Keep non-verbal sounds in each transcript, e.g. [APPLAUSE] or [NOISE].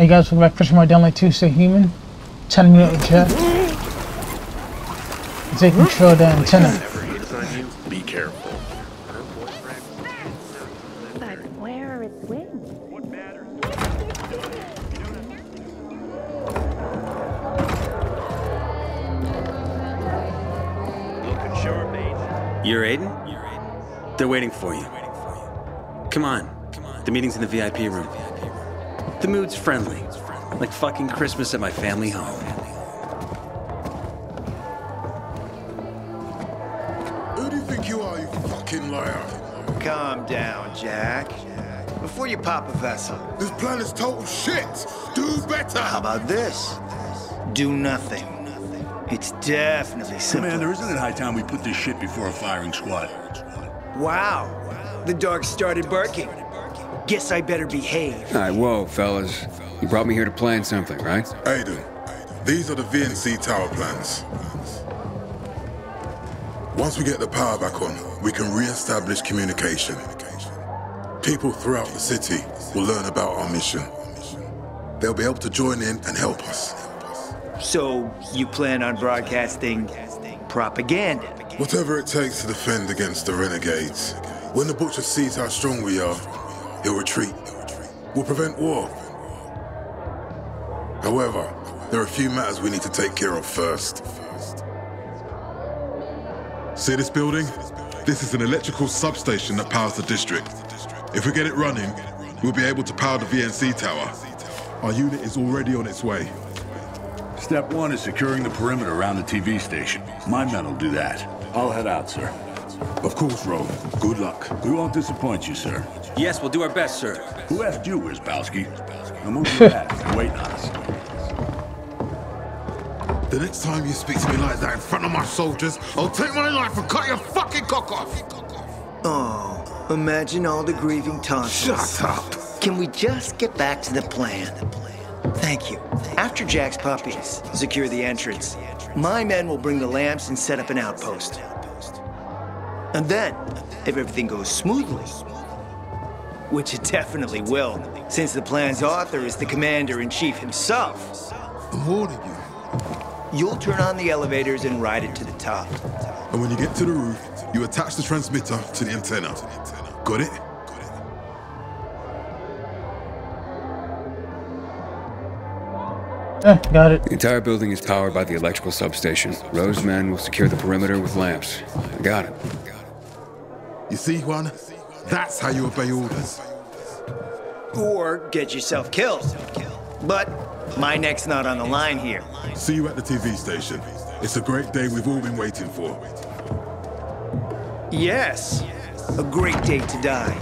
Hey guys, welcome back. Pushing my Dying Light 2 Stay Human. Telling me out the chat. Take control of the antenna. Never hits on you. Be careful. But where is Win? Looking sharp, mate. You're Aiden? They're waiting for you. Come on. Come on. The meeting's in the VIP room. The mood's friendly. Like fucking Christmas at my family home. Who do you think you are, you fucking liar? Calm down, Jack. Before you pop a vessel, This plan is total shit. Do better. how about this? Do nothing. It's definitely simple. Commander, isn't it high time we put this shit before a firing squad? Wow. The dog started barking. Guess I better behave. All right, whoa, fellas. You brought me here to plan something, right? Aiden, these are the VNC tower plans. Once we get the power back on, we can re-establish communication. People throughout the city will learn about our mission. They'll be able to join in and help us. So, you plan on broadcasting propaganda? Whatever it takes to defend against the renegades. When the Butcher sees how strong we are, he'll retreat. We'll prevent war. However, there are a few matters we need to take care of first. See this building? This is an electrical substation that powers the district. If we get it running, we'll be able to power the VNC tower. Our unit is already on its way. Step one is securing the perimeter around the TV station. My men will do that. I'll head out, sir. Of course, Ro. Good luck. We won't disappoint you, sir. Yes, we'll do our best, sir. Who asked you, Wisbowski? Now move your ass. They're waiting on us. The next time you speak to me like that in front of my soldiers, I'll take my life and cut your fucking cock off. Oh, imagine all the grieving tonsils. Shut up. Can we just get back to the plan? Thank you. After Jack's puppies secure the entrance, my men will bring the lamps and set up an outpost. And then, if everything goes smoothly, which it definitely will, since the plan's author is the commander in chief himself, I'm warning you. you'll turn on the elevators and ride it to the top. And when you get to the roof, you attach the transmitter to the antenna. Got it? Eh, got it. The entire building is powered by the electrical substation. Rose men will secure the perimeter with lamps. I got it. You see, Juan? That's how you obey orders. Or get yourself killed. But my neck's not on the line here. See you at the TV station. It's a great day we've all been waiting for. Yes, a great day to die.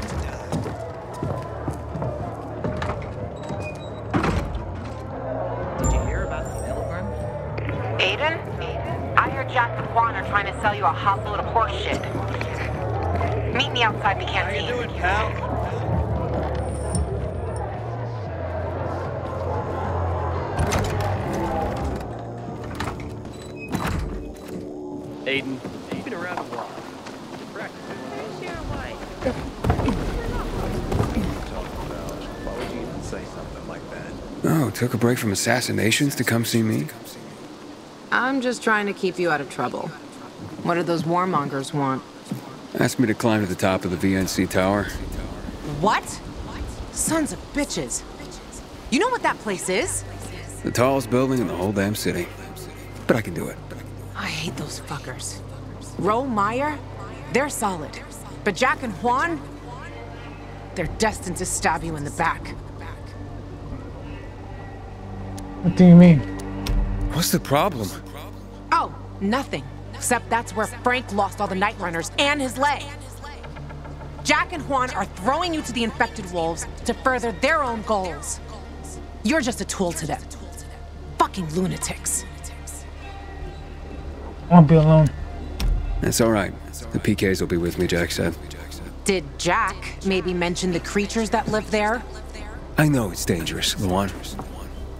Did you hear about the Milgram? Aiden? I hear Jack and Juan are trying to sell you a hot load of horse shit. Meet me outside the How you doing, pal? Aiden, you've been around a while. Where's your wife? Why would you even say something like that? Oh, took a break from assassinations to come see me? I'm just trying to keep you out of trouble. What do those warmongers want? Asked me to climb to the top of the VNC tower. What? Sons of bitches. You know what that place is? The tallest building in the whole damn city. But I can do it. I hate those fuckers. Ro Meyer? They're solid. But Jack and Juan? They're destined to stab you in the back. What do you mean? What's the problem? Oh, nothing. Except that's where Frank lost all the Night Runners and his leg. Jack and Juan are throwing you to the infected wolves to further their own goals. You're just a tool to them. Fucking lunatics. I won't be alone. That's all right. The PKs will be with me, Jack said. Did Jack maybe mention the creatures that live there? I know it's dangerous, Lawan.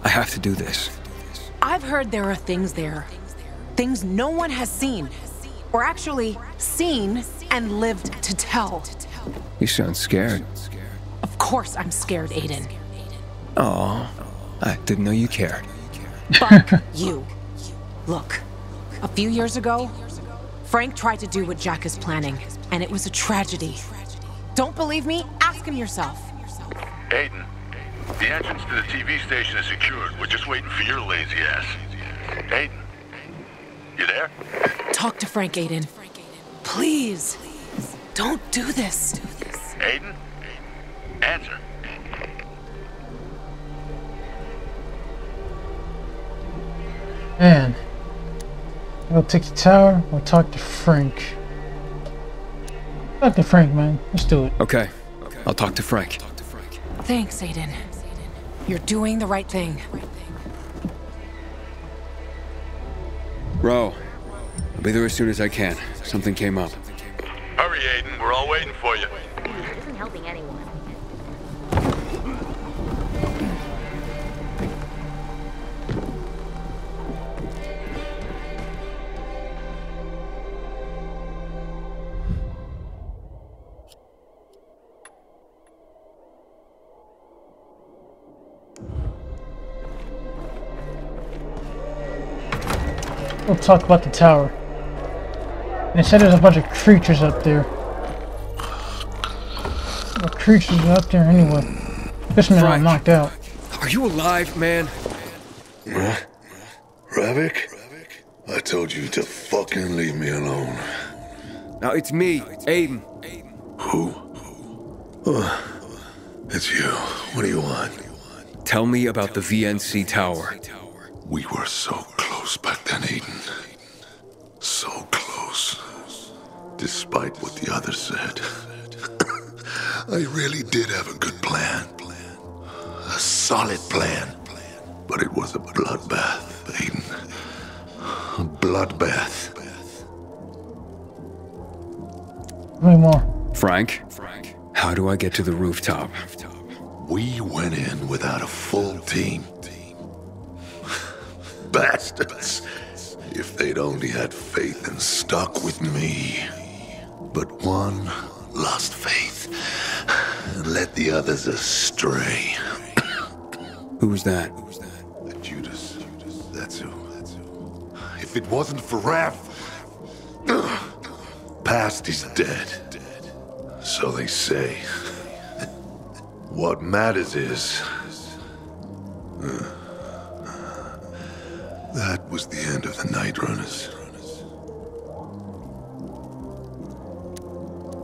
I have to do this. I've heard there are things there. Things no one has seen. Or actually, seen and lived to tell. You sound scared. Of course I'm scared, Aiden. Oh, I Didn't know you cared. Fuck [LAUGHS] you. Look, a few years ago, Frank tried to do what Jack is planning, and it was a tragedy. Don't believe me? Ask him yourself. Aiden, the entrance to the TV station is secured. We're just waiting for your lazy ass. Aiden, you there? Talk to Frank, Aiden. Please. Don't do this. Aiden? Answer. Man. We'll take the tower, we'll talk to Frank. Talk to Frank, man. Let's do it. Okay. I'll talk to Frank. Thanks, Aiden. You're doing the right thing. Ro, I'll be there as soon as I can. Something came up. Hurry, Aiden. We're all waiting for you. This isn't helping anyone. We'll talk about the tower. They said there's a bunch of creatures up there. What creatures are up there anyway? This man got Frank. knocked out. Are you alive, man? Huh? Ravik? I told you to fucking leave me alone. Now it's me, Aiden. Who? Oh, it's you. What do you want? Tell me about the VNC tower. We were so close back then, Aiden. So close. Despite what the others said. [COUGHS] I really did have a good plan. A solid plan. But it was a bloodbath, Aiden. A bloodbath. Tell me more. Frank? How do I get to the rooftop? We went in without a full team. Bastards. If they'd only had faith and stuck with me. But one lost faith and led the others astray. Who was that? Judas. Judas. That's who. That's who. If it wasn't for Rav, past is dead. So they say. What matters is. That was the end of the Night Runners.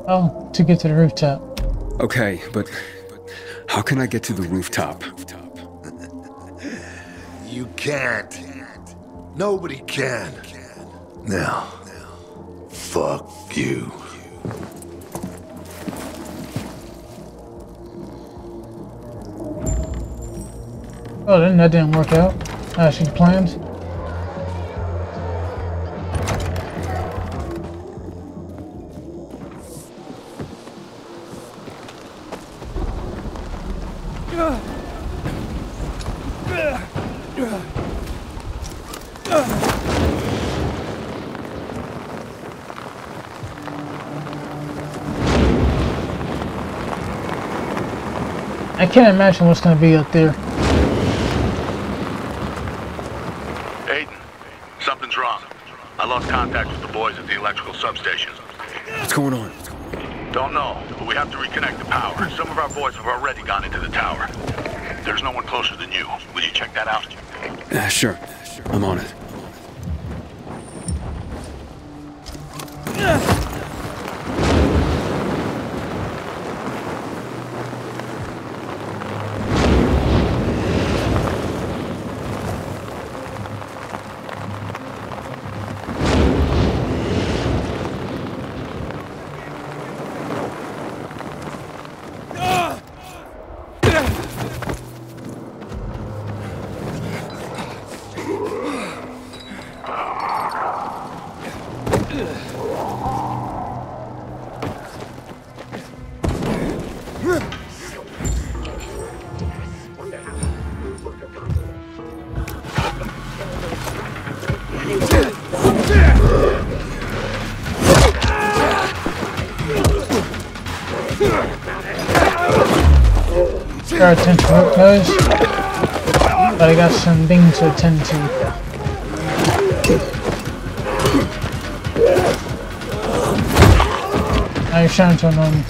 Oh, to get to the rooftop. Okay, but how can I get to the rooftop? You can't. Nobody can. Now, fuck you. Oh, then that didn't work out. As she planned. Can't imagine what's gonna be up there. Aiden, something's wrong. I lost contact with the boys at the electrical substation. What's going on? Don't know, but we have to reconnect the power. Some of our boys have already gone into the tower. There's no one closer than you. Will you check that out? Uh, sure. I'm on it. Our attention up, guys. But I got some things to attend to. Trying to annoy me.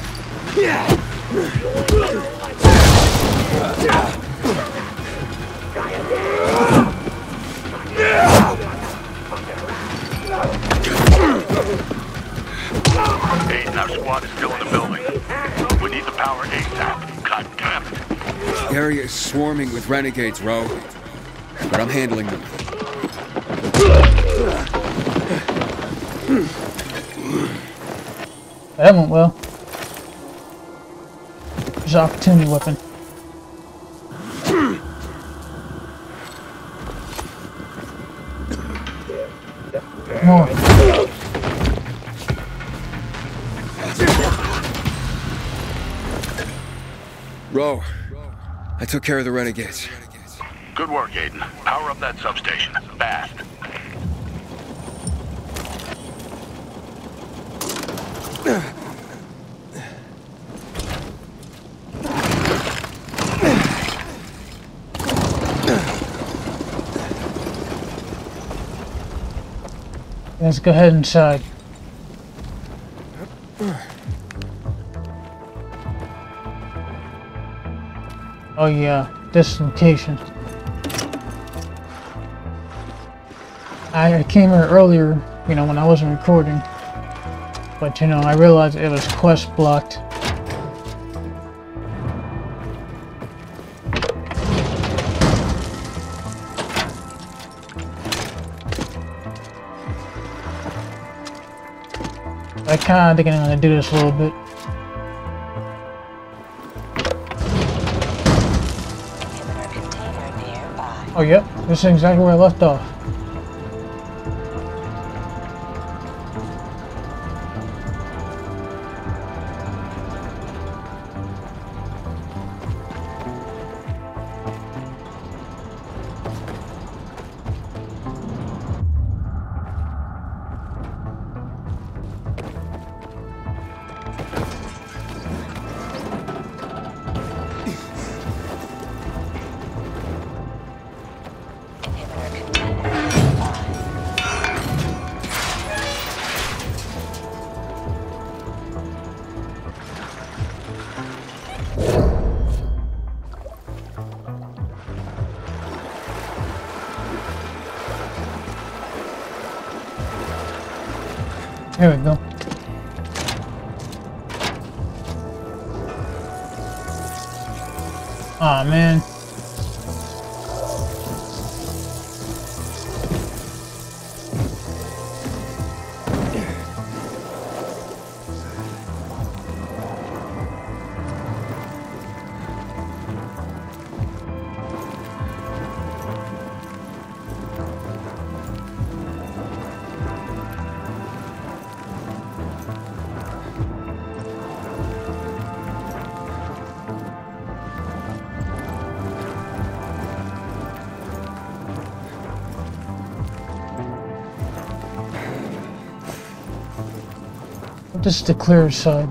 Aiden, our squad is still in the building. We need the power ASAP. God damn area is swarming with renegades, Ro. But I'm handling them. That went well. There's an opportunity weapon. More. I took care of the renegades. Good work, Aiden. Power up that substation. Fast. Let's go ahead inside. Oh yeah, this location. I I came here earlier, you know, when I wasn't recording. But you know, I realized it was quest blocked. I kinda think I'm gonna do this a little bit. Oh yep, this is exactly where I left off. Here we go. This is the clear side.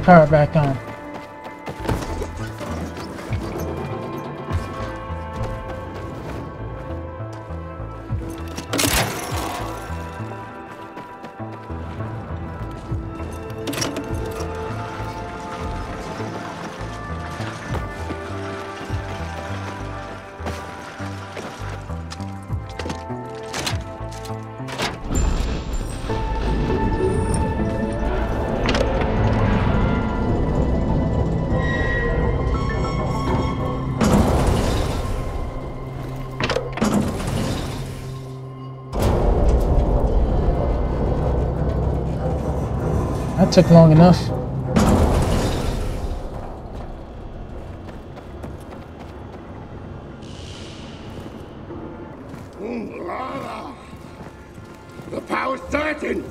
That power back on. Took long enough. The power's certain.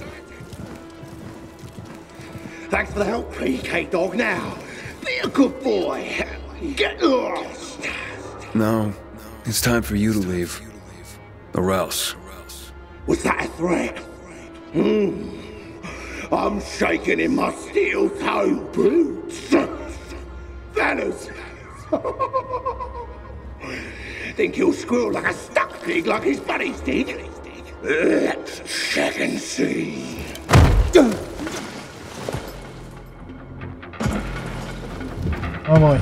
Thanks for the help, PK Dog. Now, be a good boy. Get lost. No, it's time for you to leave. Or else. Shaking in my steel toe boots. Fellas. Think he'll squeal like a stuck pig like his buddies did? Let's check and see. Oh boy.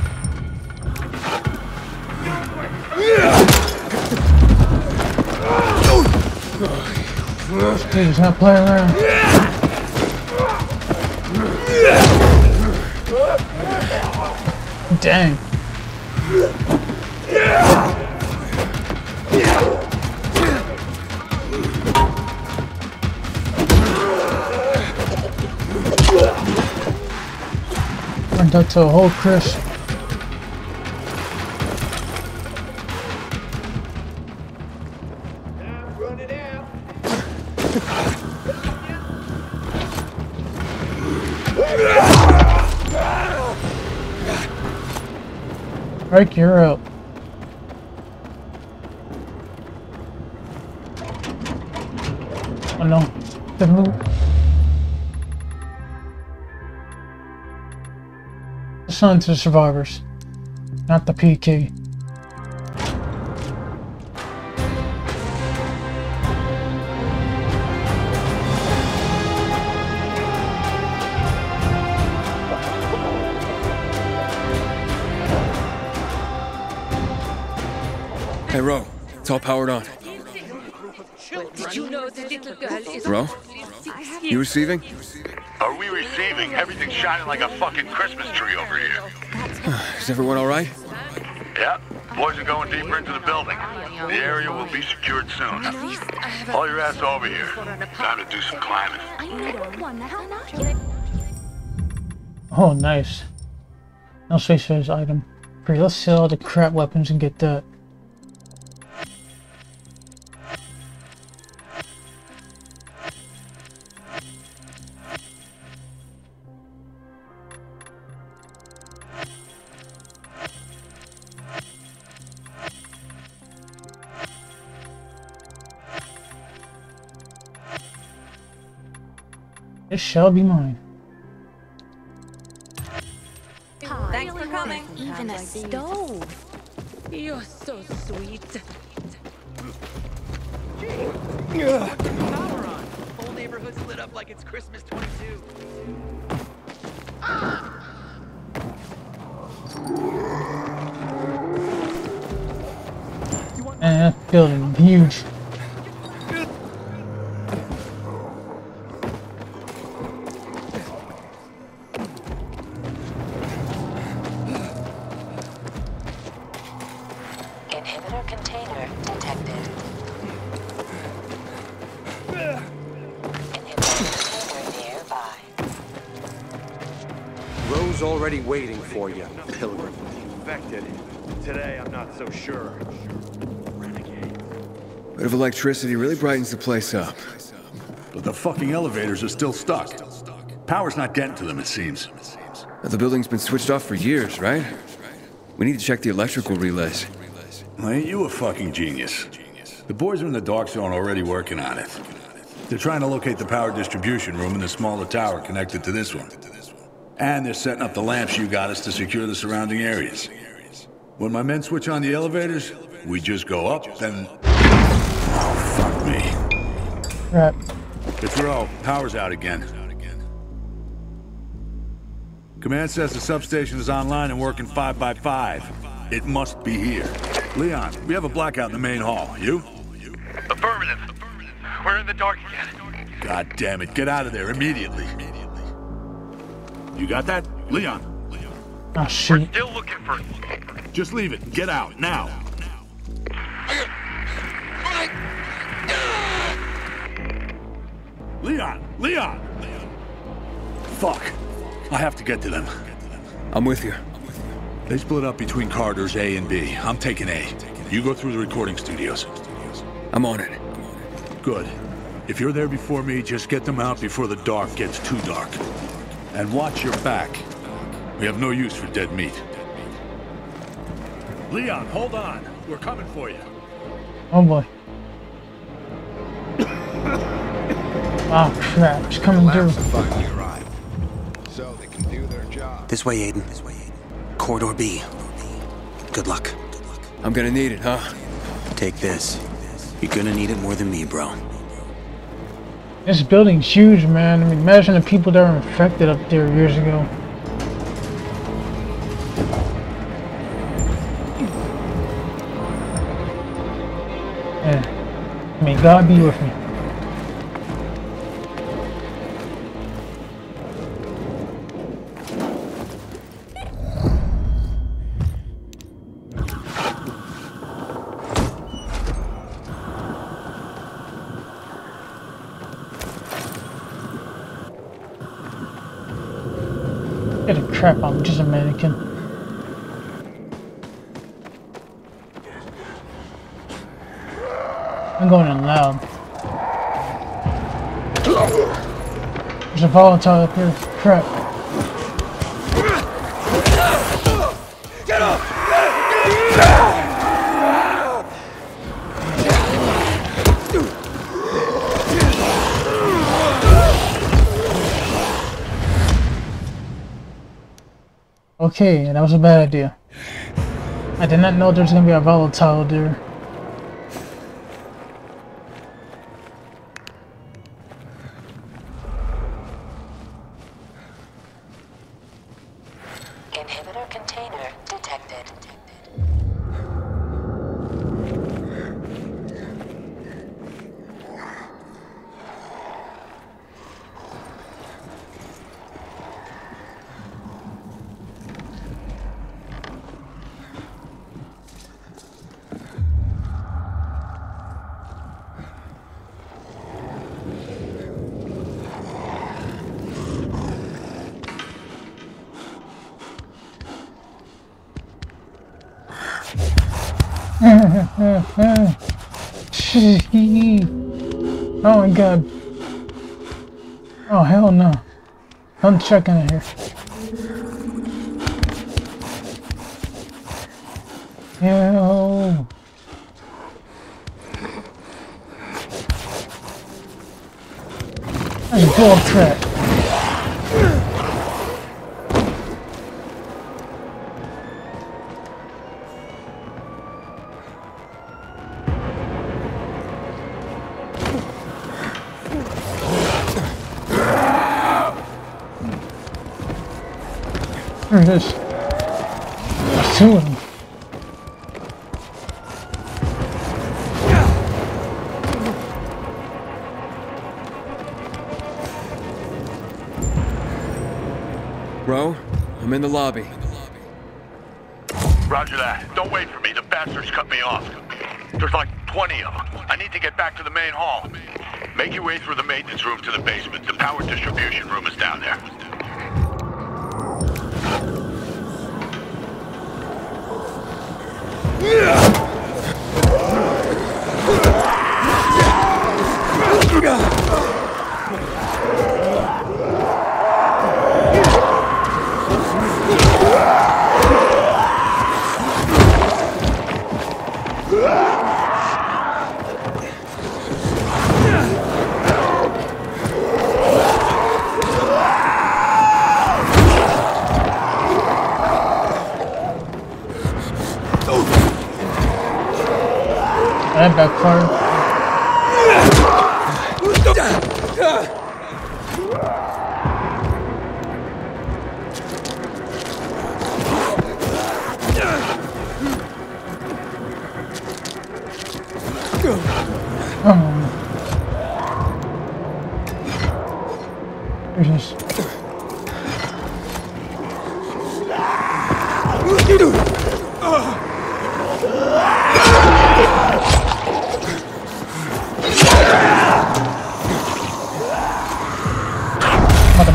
This dude's not playing around. Dang. Turned out to a whole crisp. Break you're up. Oh no. The move. Listen to the survivors, not the PK. Ro. It's all powered on. Did you know the little girl is Ro? You receiving? Are we receiving? Everything's shining like a fucking Christmas tree over here. [SIGHS] Is everyone all right? Yeah, boys are going deeper into the building. The area will be secured soon. Haul your ass over here. Time to do some climbing. Oh, nice. No space for his item. Pretty, let's sell all the crap weapons and get that. This shall be mine. Thanks for coming. Even a stove. You're so sweet. Power on. Whole neighborhood's lit up like it's Christmas 22. Man, that building huge. Bit of electricity really brightens the place up. But the fucking elevators are still stuck. Power's not getting to them, it seems. The building's been switched off for years, right? We need to check the electrical relays. Well, ain't you a fucking genius? The boys are in the dark zone already working on it. They're trying to locate the power distribution room in the smaller tower connected to this one. And they're setting up the lamps you got us to secure the surrounding areas. When my men switch on the elevators, we just go up, then... Fuck me. Crap. It's Ro. Power's out again. Command says the substation is online and working 5 by 5 It must be here. Leon, we have a blackout in the main hall. You? Affirmative. We're in the dark again. God damn it, get out of there immediately. You got that? Leon, Oh shit. We're Still looking for... just leave it. Get out, now. Leon! Leon! Fuck. I have to get to them. I'm with you. They split up between corridors A and B. I'm taking A. You go through the recording studios. I'm on it. Good. If you're there before me, just get them out before the dark gets too dark. And watch your back. We have no use for dead meat. Leon, hold on. We're coming for you. Oh boy. Oh crap, it's coming through. finally arrived. So they can do their job. This way, Aiden. This way, Aiden. Corridor B. Good luck. I'm gonna need it, huh? Take this. You're gonna need it more than me, bro. This building's huge, man. I mean, imagine the people that were infected up there years ago. Yeah. May God be with me. Crap, I'm a mannequin. I'm going in loud. There's a volatile up here. Crap. Okay, that was a bad idea. I did not know there was gonna be a volatile there. [LAUGHS] oh my god. Oh hell no. I'm checking it here. Yo. That's bull crap. There it is. There's two of them. Ro, I'm in the lobby. Roger that. Don't wait for me. The bastards cut me off. There's like 20 of them. I need to get back to the main hall. Make your way through the maintenance room to the basement. The power distribution room is down there. That backfired.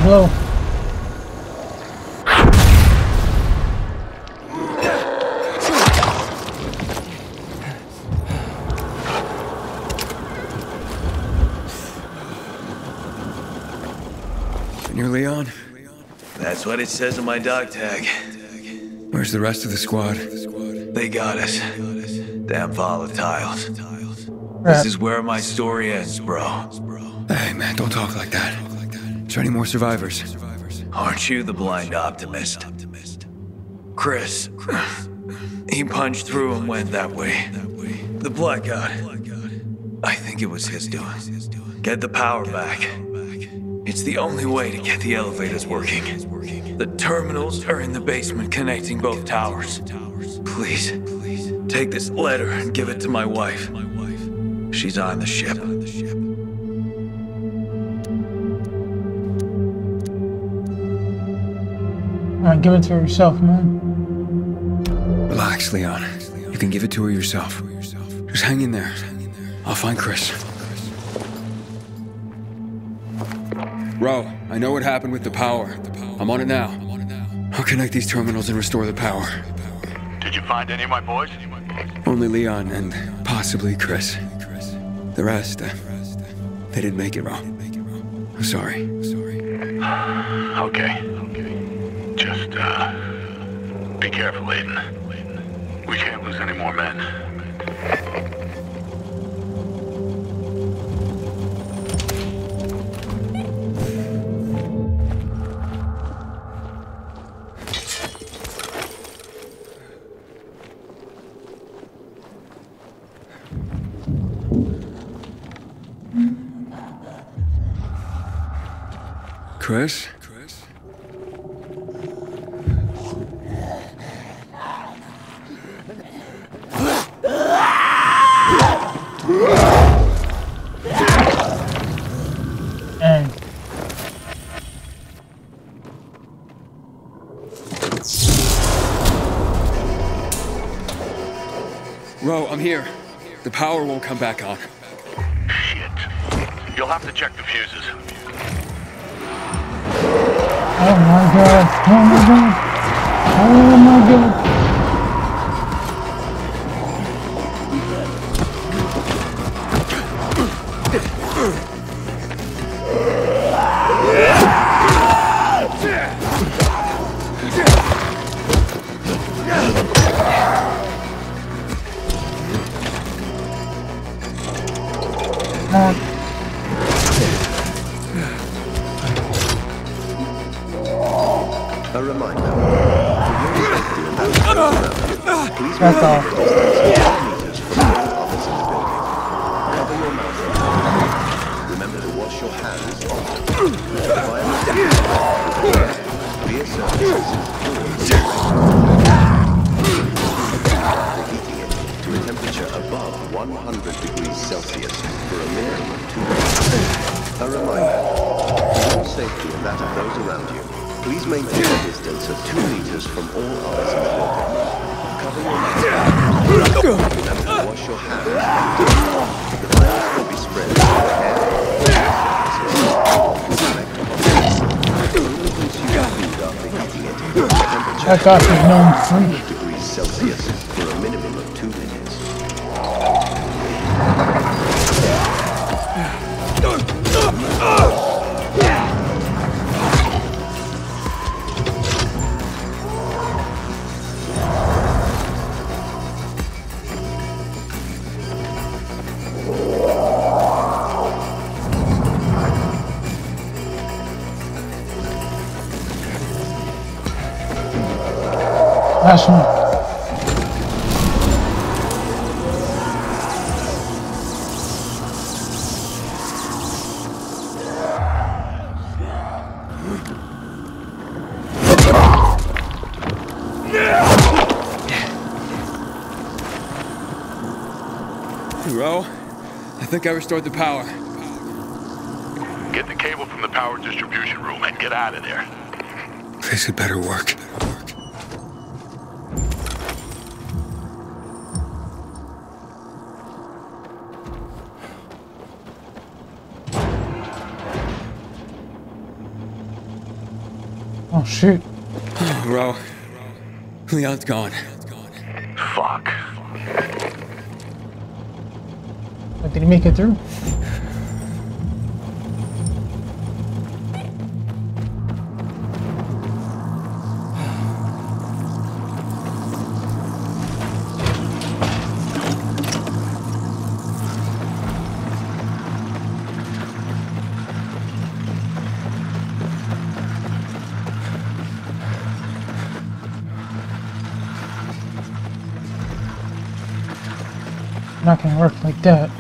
blow. Nearly on. That's what it says on my dog tag. Where's the rest of the squad? They got us. Damn volatiles. This is where my story ends, bro. Hey, man, don't talk like that. There any more survivors? Aren't you the blind optimist? Chris. He punched through and went that way. The black blackout. I think it was his doing. Get the power back. It's the only way to get the elevators working. The terminals are in the basement connecting both towers. Please, take this letter and give it to my wife. She's on the ship. Alright, give it to her yourself, man. Relax, Leon. You can give it to her yourself. Just hang in there. I'll find Chris. Ro, I know what happened with the power. I'm on it now. I'll connect these terminals and restore the power. Did you find any of my boys? Only Leon and possibly Chris. The rest, uh, they didn't make it, Ro. I'm sorry. [SIGHS] Okay. Uh, be careful, Aiden. We can't lose any more men. Chris? Ro, I'm here. The power won't come back on. Shit. You'll have to check the fuses. oh my god, oh my god, oh my god. Your hands. And the virus will be spread through the air. A That guy is known free. Think I restored the power. Get the cable from the power distribution room and get out of there. This had better work. Oh shoot. Ro, Leon's gone. make it through. not gonna work like that.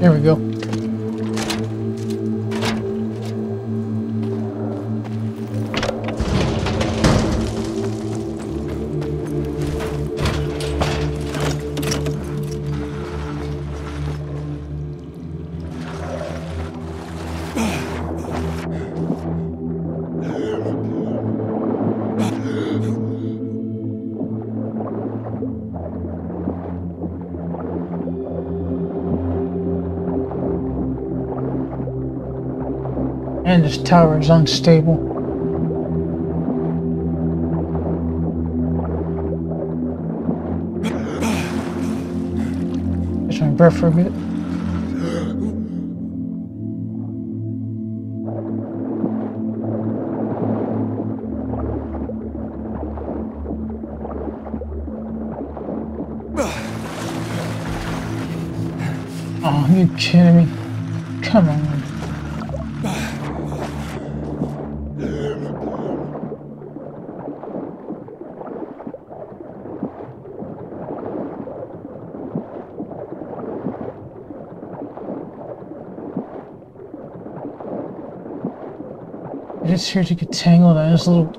There we go. Tower is unstable. Catch my breath for a bit. Oh, you kidding me? Come on. I just here to get tangled on this little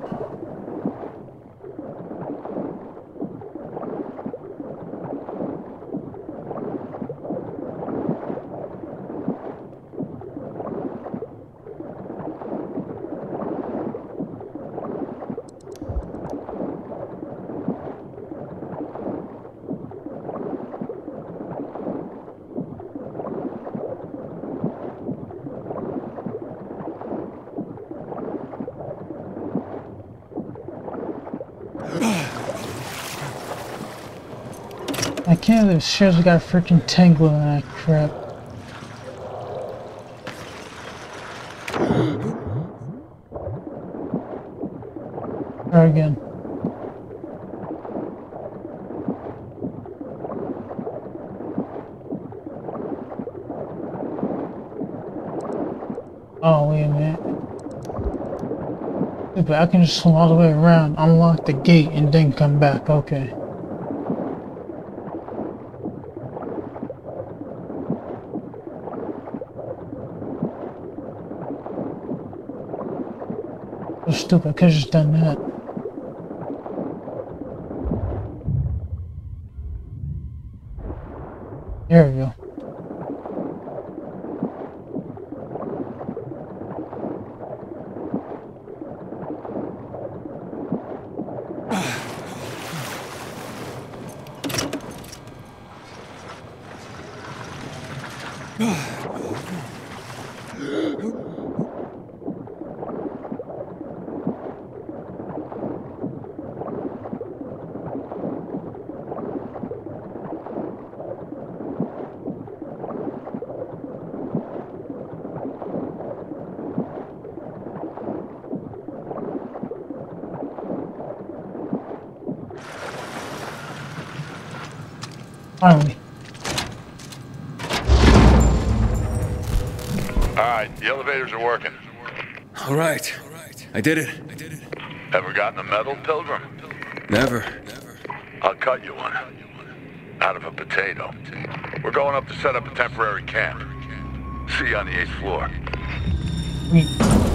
I can't believe got a freaking tangle in that crap. Try again. Oh, wait a minute. But I can just swim all the way around, unlock the gate, and then come back. Okay. So could've just done that. There we go. Finally. All right, the elevators are working. All right, all right. I did it. I did it. Ever gotten a medal, Pilgrim? Never. Never. I'll cut you one. Out of a potato. We're going up to set up a temporary camp. See you on the eighth floor. The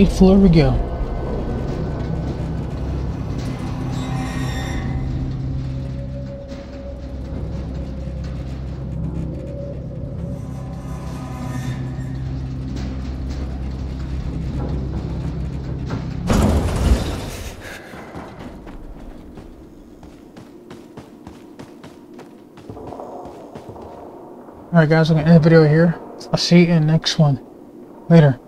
eighth floor we go. Alright guys, I'm going to end the video here. I'll see you in the next one. Later.